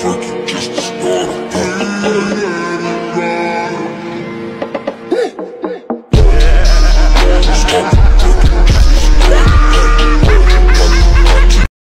break it just to start 'em.